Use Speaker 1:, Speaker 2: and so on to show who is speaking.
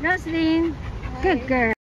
Speaker 1: Roslyn, good girl.